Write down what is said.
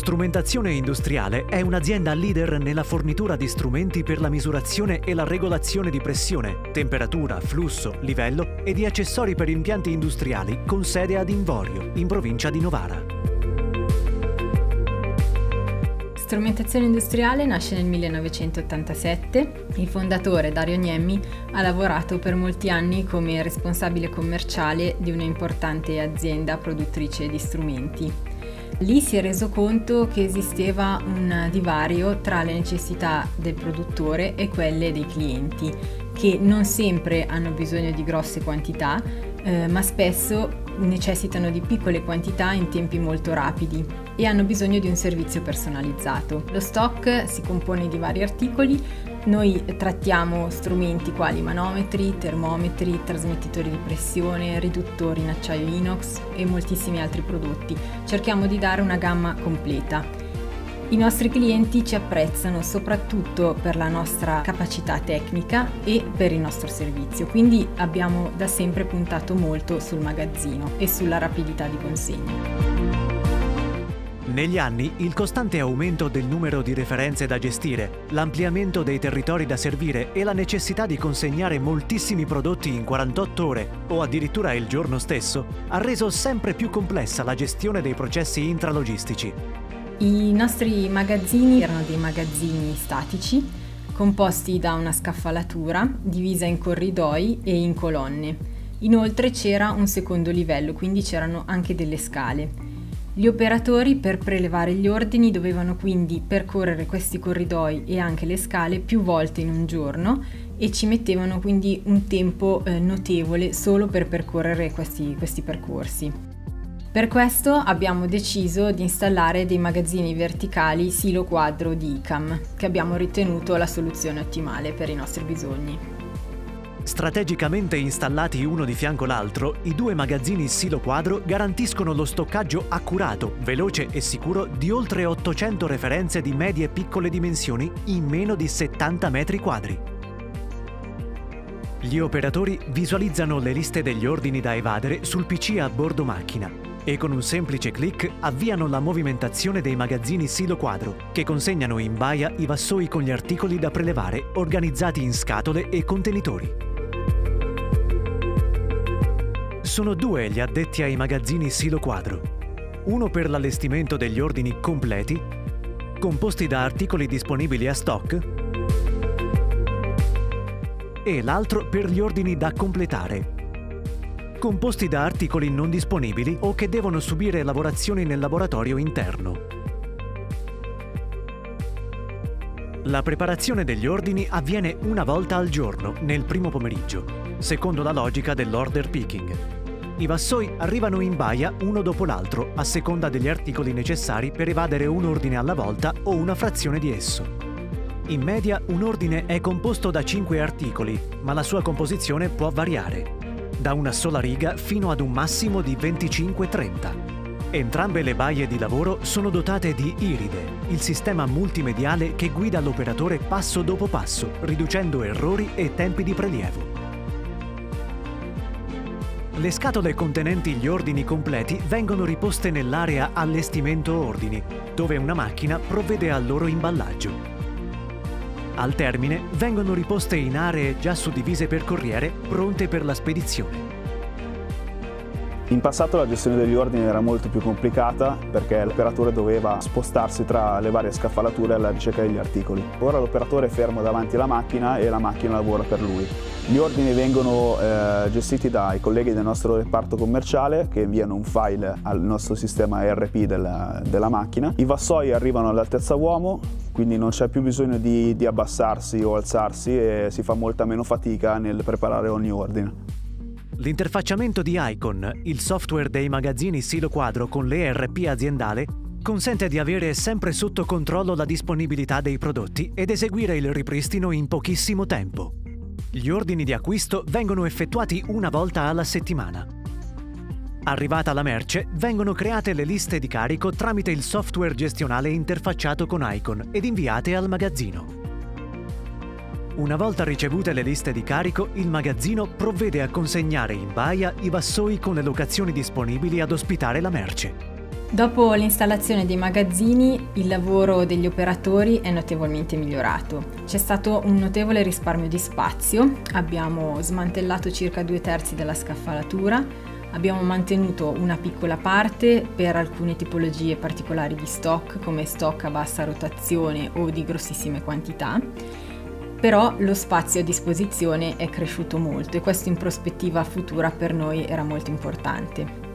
Strumentazione Industriale è un'azienda leader nella fornitura di strumenti per la misurazione e la regolazione di pressione, temperatura, flusso, livello e di accessori per impianti industriali con sede ad Invorio, in provincia di Novara. Strumentazione Industriale nasce nel 1987. Il fondatore Dario Niemmi ha lavorato per molti anni come responsabile commerciale di un'importante azienda produttrice di strumenti. Lì si è reso conto che esisteva un divario tra le necessità del produttore e quelle dei clienti, che non sempre hanno bisogno di grosse quantità, eh, ma spesso necessitano di piccole quantità in tempi molto rapidi e hanno bisogno di un servizio personalizzato. Lo stock si compone di vari articoli, noi trattiamo strumenti quali manometri, termometri, trasmettitori di pressione, riduttori in acciaio inox e moltissimi altri prodotti. Cerchiamo di dare una gamma completa. I nostri clienti ci apprezzano soprattutto per la nostra capacità tecnica e per il nostro servizio, quindi abbiamo da sempre puntato molto sul magazzino e sulla rapidità di consegna. Negli anni il costante aumento del numero di referenze da gestire, l'ampliamento dei territori da servire e la necessità di consegnare moltissimi prodotti in 48 ore o addirittura il giorno stesso ha reso sempre più complessa la gestione dei processi intralogistici. I nostri magazzini erano dei magazzini statici composti da una scaffalatura divisa in corridoi e in colonne. Inoltre c'era un secondo livello, quindi c'erano anche delle scale. Gli operatori per prelevare gli ordini dovevano quindi percorrere questi corridoi e anche le scale più volte in un giorno e ci mettevano quindi un tempo eh, notevole solo per percorrere questi, questi percorsi. Per questo abbiamo deciso di installare dei magazzini verticali silo quadro di ICAM, che abbiamo ritenuto la soluzione ottimale per i nostri bisogni. Strategicamente installati uno di fianco l'altro, i due magazzini silo quadro garantiscono lo stoccaggio accurato, veloce e sicuro di oltre 800 referenze di medie e piccole dimensioni in meno di 70 metri quadri. Gli operatori visualizzano le liste degli ordini da evadere sul PC a bordo macchina e con un semplice clic avviano la movimentazione dei magazzini silo quadro, che consegnano in baia i vassoi con gli articoli da prelevare organizzati in scatole e contenitori. Sono due gli addetti ai magazzini silo quadro. Uno per l'allestimento degli ordini completi, composti da articoli disponibili a stock, e l'altro per gli ordini da completare, composti da articoli non disponibili o che devono subire lavorazioni nel laboratorio interno. La preparazione degli ordini avviene una volta al giorno, nel primo pomeriggio, secondo la logica dell'order picking. I vassoi arrivano in baia uno dopo l'altro, a seconda degli articoli necessari per evadere un ordine alla volta o una frazione di esso. In media un ordine è composto da 5 articoli, ma la sua composizione può variare, da una sola riga fino ad un massimo di 25-30. Entrambe le baie di lavoro sono dotate di Iride, il sistema multimediale che guida l'operatore passo dopo passo, riducendo errori e tempi di prelievo. Le scatole contenenti gli ordini completi vengono riposte nell'area allestimento ordini, dove una macchina provvede al loro imballaggio. Al termine vengono riposte in aree già suddivise per corriere, pronte per la spedizione. In passato la gestione degli ordini era molto più complicata perché l'operatore doveva spostarsi tra le varie scaffalature alla ricerca degli articoli. Ora l'operatore è fermo davanti alla macchina e la macchina lavora per lui. Gli ordini vengono eh, gestiti dai colleghi del nostro reparto commerciale che inviano un file al nostro sistema ERP della, della macchina. I vassoi arrivano all'altezza uomo, quindi non c'è più bisogno di, di abbassa o alzarsi e si fa molta meno fatica nel preparare ogni ordine. L'interfacciamento di Icon, il software dei magazzini Silo Quadro con l'ERP aziendale, consente di avere sempre sotto controllo la disponibilità dei prodotti ed eseguire il ripristino in pochissimo tempo. Gli ordini di acquisto vengono effettuati una volta alla settimana. Arrivata la merce, vengono create le liste di carico tramite il software gestionale interfacciato con Icon ed inviate al magazzino. Una volta ricevute le liste di carico, il magazzino provvede a consegnare in baia i vassoi con le locazioni disponibili ad ospitare la merce. Dopo l'installazione dei magazzini, il lavoro degli operatori è notevolmente migliorato. C'è stato un notevole risparmio di spazio, abbiamo smantellato circa due terzi della scaffalatura, abbiamo mantenuto una piccola parte per alcune tipologie particolari di stock, come stock a bassa rotazione o di grossissime quantità, però lo spazio a disposizione è cresciuto molto e questo in prospettiva futura per noi era molto importante.